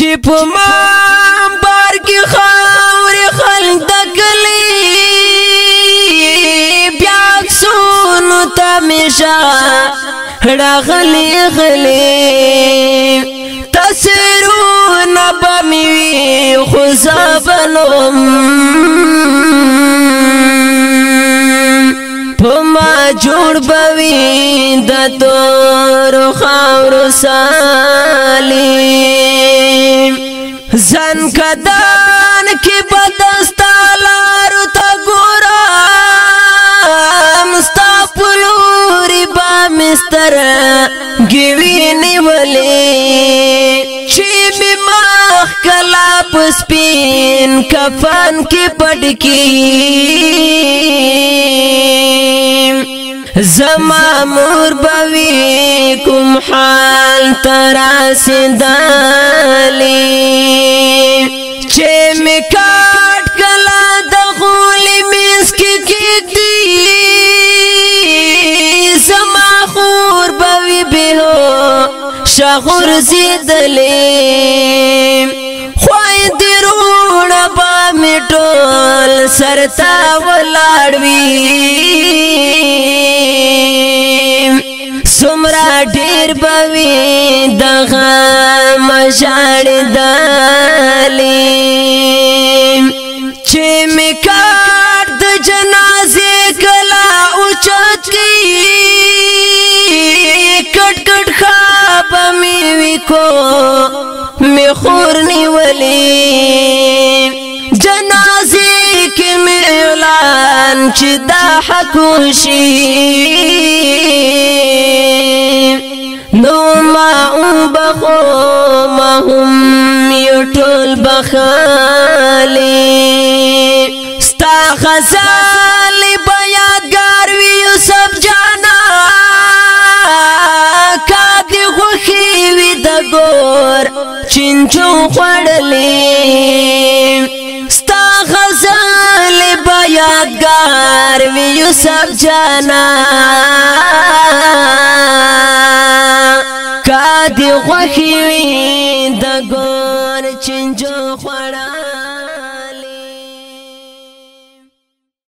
چې په ما بار کې خاورې خلک دکلی بیا سونو تمشا راغلی غلی تسرونه بموي خو زبنم پما جوړ بوي د تور خاور سالی زن کدان کی بدستا لارو تا گورا مستا پلوری با مستر گیوی نیولی چی می مخ کلا پسپین کفن کی پڑکی زما مور بوي کوم حال تراسدالي چې می کاټ کلا د غولي مس کې کېدی زما خور بوي بهو شغور زیدلې خوای درونه با میټول سرتا ولاړوي ډیر بوي دغه مشاړ دالي چې میکار د جنازې کلا اوچت کی کټ کټ خاب می وکو می خور نیولې جنازې کې می اعلان چې دا حق شي او بخو ما هم یو ټول بخالی ستا غزالی بیادگار وی یوسف جانا کادی خوخی وی دا گور چنچو خوڑلی ستا غزالی بیادگار وی یوسف جانا دی خوخی وی د ګور چنجو خړا